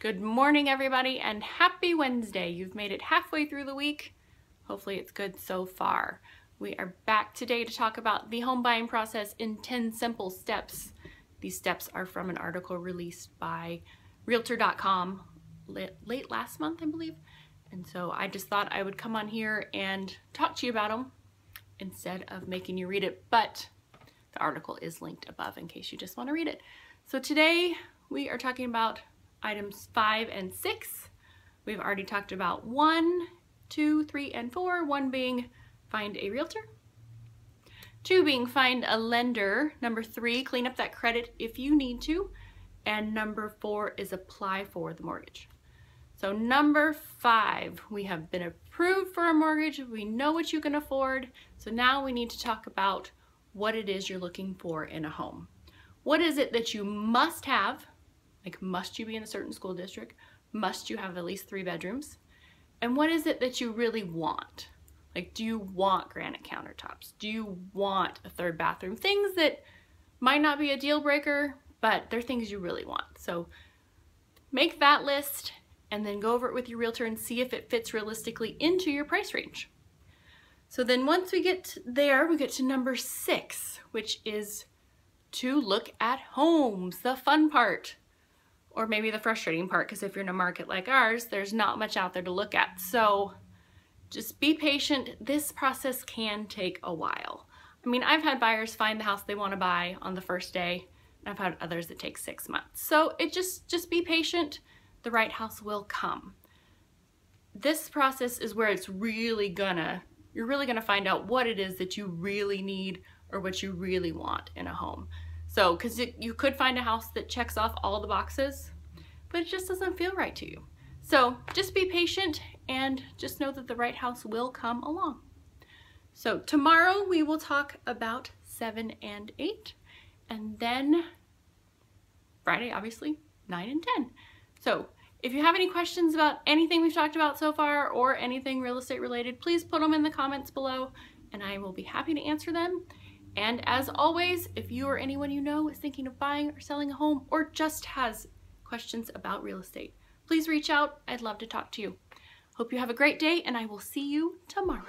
Good morning, everybody, and happy Wednesday. You've made it halfway through the week. Hopefully it's good so far. We are back today to talk about the home buying process in 10 simple steps. These steps are from an article released by Realtor.com late last month, I believe. And so I just thought I would come on here and talk to you about them instead of making you read it. But the article is linked above in case you just want to read it. So today we are talking about items five and six. We've already talked about one, two, three, and four. One being find a realtor. Two being find a lender. Number three, clean up that credit if you need to. And number four is apply for the mortgage. So number five, we have been approved for a mortgage. We know what you can afford. So now we need to talk about what it is you're looking for in a home. What is it that you must have like, must you be in a certain school district? Must you have at least three bedrooms? And what is it that you really want? Like, do you want granite countertops? Do you want a third bathroom? Things that might not be a deal breaker, but they're things you really want. So make that list and then go over it with your realtor and see if it fits realistically into your price range. So then once we get there, we get to number six, which is to look at homes, the fun part or maybe the frustrating part because if you're in a market like ours, there's not much out there to look at. So just be patient. This process can take a while. I mean, I've had buyers find the house they want to buy on the first day. And I've had others that take six months. So it just, just be patient. The right house will come. This process is where it's really gonna, you're really gonna find out what it is that you really need or what you really want in a home. So, because you could find a house that checks off all the boxes, but it just doesn't feel right to you. So just be patient and just know that the right house will come along. So tomorrow we will talk about seven and eight, and then Friday, obviously, nine and 10. So if you have any questions about anything we've talked about so far or anything real estate related, please put them in the comments below and I will be happy to answer them. And as always, if you or anyone you know is thinking of buying or selling a home or just has questions about real estate, please reach out. I'd love to talk to you. Hope you have a great day and I will see you tomorrow.